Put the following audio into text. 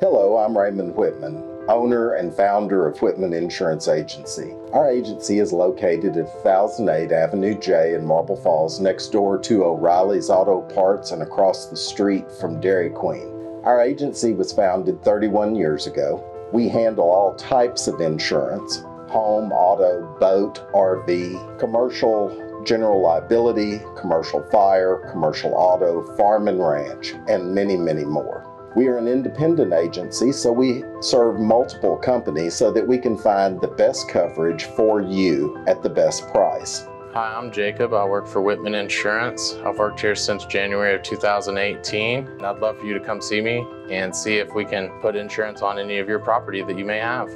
Hello, I'm Raymond Whitman, owner and founder of Whitman Insurance Agency. Our agency is located at 1008 Avenue J in Marble Falls, next door to O'Reilly's Auto Parts and across the street from Dairy Queen. Our agency was founded 31 years ago. We handle all types of insurance home, auto, boat, RV, commercial, general liability, commercial fire, commercial auto, farm and ranch, and many, many more. We are an independent agency, so we serve multiple companies so that we can find the best coverage for you at the best price. Hi, I'm Jacob. I work for Whitman Insurance. I've worked here since January of 2018. And I'd love for you to come see me and see if we can put insurance on any of your property that you may have.